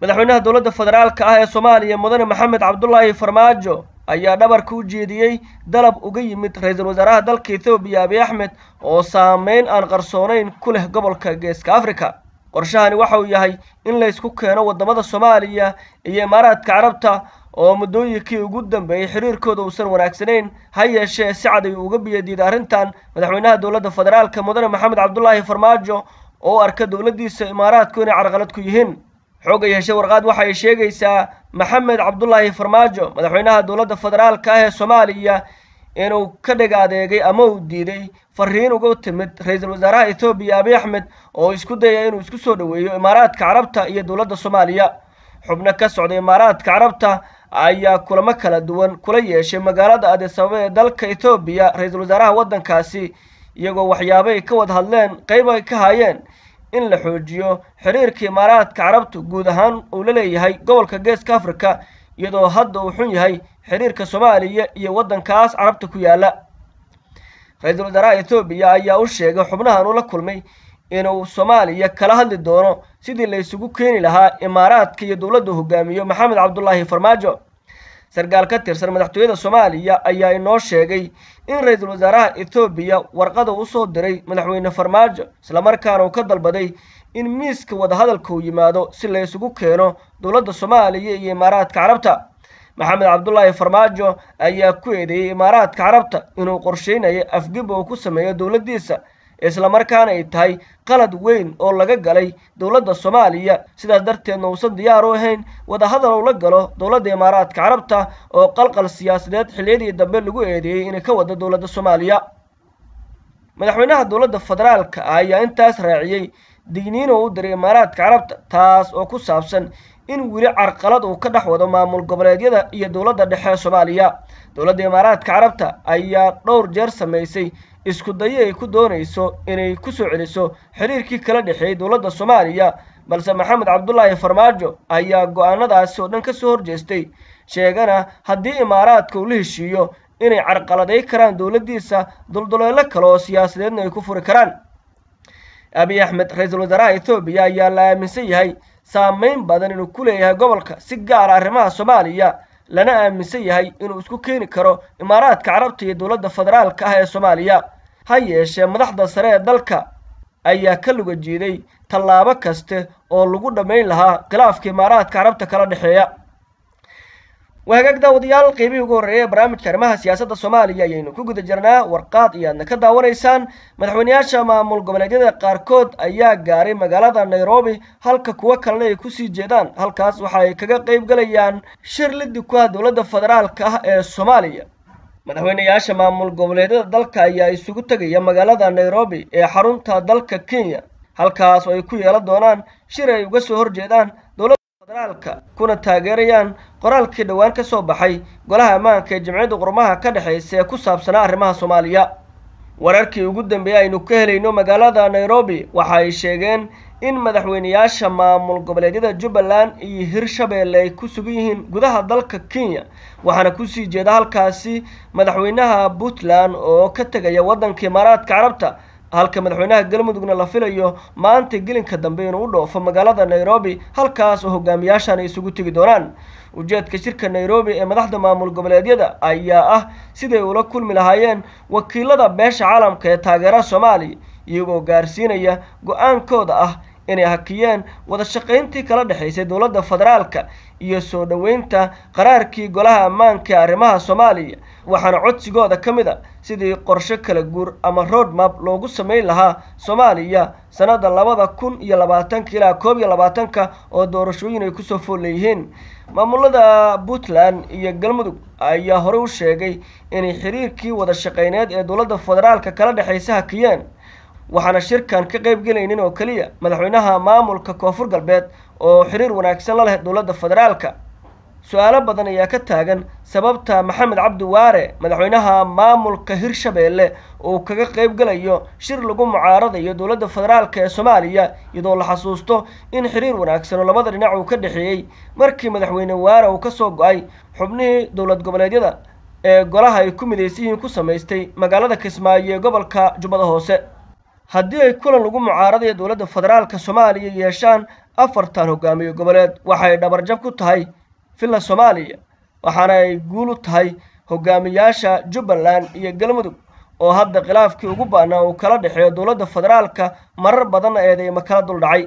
madaxweynaha dowladda federaalka ah ee soomaaliya mudane maxamed cabdulaahi farmaajo ayaa dhabarka u jeediyey dalab uga yimid ra'iisul wasaaraha dalka ethoobiya abiy axmed oo saameyn aan qarsoonayn ku leh gobolka geeska africa qorshahani waxa uu yahay in laysku keeno waddamada soomaaliya iyo imaaraadka carabta oo muddooyinkii ugu dambeeyey xiriirkooda uusan wanaagsanayn ha yeeshee si cad ayuu uga biyadiiday arrintan. Madaxweynaha dowladda federaalka mudane maxamed cabdulaahi farmaajo oo u arka dowladdiisa imaaraadku inay carqalad ku yihiin xoog ay heshay warqaad waxa ay sheegaysaa maxamed cabdulaahi farmaajo madaxweynaha dowladda federaalka ah ee soomaaliya inuu ka dhig adeegay ama uu diiday fariin uga timid ra'iisul wasaaraha ethoobiya abiy axmed oo isku dayaya inuu isku soo dhoweeyo imaaraadka carabta iyo dowladda soomaaliya. Xubno ka socda imaaraadka carabta ayaa kulamo kala duwan kula yeeshay magaalada adis ababa ee dalka ethoobiya ra'iisul wasaaraha waddankaasi iyagoo waxyaabo ay ka wada hadleen qayb ay ka haayeen in la xoojiyo xiriirka imaaraadka carabtu guud ahaan uu la leeyahay gobolka geeska africa iyadoo hadda uu xun yahay xiriirka soomaaliya iyo waddankaas carabta ku yaalla ra'iisul wasaaraha ethoobiya ayaa u sheegay xubnahan ula kulmay inuu soomaaliya kala hadli doono sidii la isugu keeni lahaa imaaraadka iyo dowladda hogaamiyo maxamed cabdulaahi farmaajo sarkaal ka tirsan madaxtooyada soomaaliya ayaa inoo sheegay in ra'iisul wasaaraha ethoobiya warqada u soo diray madaxweyne farmaajo islamarkaana uu ka dalbaday in miiska wadahadalka uu yimaado si la isugu keeno dowladda soomaaliya iyo imaaraadka carabta. Maxamed cabdulaahi farmaajo ayaa ku eedeeyey imaaraadka carabta inuu qorsheynayo afgib uu ku sameeyo dowladdiisa islamarkaana ay tahay qalad weyn oo laga galay dowladda soomaaliya. Sidaas darteedna uusan diyaar u ahayn wadahadal uu la galo dowladda imaaraadka carabta oo qalqal siyaasadeed xilliyadii dambe lagu eedeeyey inay ka wada dowladda soomaaliya. Madaxweynaha dowladda federaalka ah ayaa intaas raaciyey digniin oo u diray imaaraadka carabta taas oo ku saabsan in weli carqalad uu ka dhex wado maamul goboleedyada iyo dowladda dhexe soomaaliya. Dowladda imaaraadka carabta ayaa dhowr jeer samaysay isku dayo ay ku doonayso inay ku soo celiso xiriirkii kala dhexeeyey dowladda soomaaliya balse maxamed cabdulaahi farmaajo ayaa go'aanadaasi oo dhan ka soo horjeestay. Sheegana haddii imaaraadka uu la heshiiyo inay carqaladay karaan dowladdiisa dulduleelo kale oo siyaasadeedna ay ku furi karaan. Abiy axmed ra'iisul wasaaraha ethoobiya ayaa la aaminsan yahay saameyn badan inuu ku leeyahay gobolka si gaara arrimaha soomaaliya. Lana aaminsan yahay inuu isku keeni karo imaaraadka carabta iyo dowladda federaalka ah ee soomaaliya. Ha yeeshee madaxda sare ee dalka ayaa ka luga jiiday tallaabo kaste oo lagu dhammayn lahaa khilaafka imaaraadka carabta kala dhexeeya wahagaag daawadayaal qeybihii ugu horreeyay ee barnaamijka arrimaha siyaasadda soomaaliya ayaynu ku guda jirnaa warqaad iyo aadna ka daawanaysaan. Madaxweyneyaasha maamul goboleedyada qaarkood ayaa gaaray magaalada nairobi halka kuwo kalena ay ku sii jeedaan. Halkaas waxa ay kaga qeyb galayaan shir liddi ku ah dowladda federaalka ah ee soomaaliya. Madaxweyneyaasha maamul goboleedyada dalka ayaa isugu tegaya magaalada nairobi ee xarunta dalka kenya. Halkaas oo ay ku yeelan doonaan shir ay uga soo horjeedaan federaalka kuna taageerayaan qoraalkii dhowaan ka soo baxay golaha ammaanka ee jamciyadda qurmaha ka dhexaysa ee ku saabsanaa arrimaha soomaaliya. Wararkii ugu dambeeyey aynu ka helayno magaalada nairobi waxa ay sheegeen in madaxweyneyaasha maamul goboleedyada jubbaland iyo hirshabeelle ay ku sugan yihiin gudaha dalka kenya waxaana ku sii jeeda halkaasi madaxweynaha puntland oo ka tegaya waddanka imaaraadka carabta halka madaxweynaha galmudugna la filayo maanta gelinka dambe inuu u dhoofo magaalada nairobi halkaas oo hogaamiyaashan ay isugu tegi doonaan. Ujeedka shirka nairobi ee madaxda maamul goboleedyada ayaa ah siday ula kulmi lahaayeen wakiilada beesha caalamka ee taageera soomaaliya iyagoo gaarsiinaya go'aankooda ah inay hakiyeen wada shaqayntii kala dhexaysay dowladda federaalka iyo soo dhoweynta qaraarkii golaha ammaanka ee arrimaha soomaaliya waxaana codsigooda ka mid a sidii qorshe kala guur ama road map loogu samayn lahaa soomaaliya sannadda labada kun iyo labaatanka ilaa koob iyo labaatanka oo doorashooyin ay ku soo fool leeyihiin. Maamulada puntland iyo galmudug ayaa horey u sheegay inay xiriirkii wada shaqayneed ee dowladda federaalka kala dhexaysa hakiyeen waxaana shirkan ka qayb gelaynin oo keliya madaxweynaha maamulka koonfur galbeed oo xiriir wanaagsan la leh dowladda federaalka su'aalo badan ayaa ka taagan sababta maxamed cabdi waare madaxweynaha maamulka hirshabeelle uu kaga qayb gelayo shir lagu mucaaradayo dowladda federaalka ee soomaaliya iyadoo la xasuusto in xiriir wanaagsan oo labada dhinac uu ka dhexeeyey. Markii madaxweyne waare uu ka soo go'ay xubnihii dowlad goboleedyada ee golaha ay ku midaysan yihiin ku samaystay magaalada kismaayo ee gobolka jubbada hoose. Haddii ay kulan lagu mucaaradaya dowladda federaalka soomaaliya yeeshaan afartan hogaamiye goboleed waxay dhabarjab ku tahay villa soomaaliya waxaana ay guul u tahay hogaamiyaasha jubbaland iyo galmudug oo hadda khilaafkii ugu ba'naa uu kala dhexeeyo dowladda federaalka marar badanna eedeyma kala dul dhacay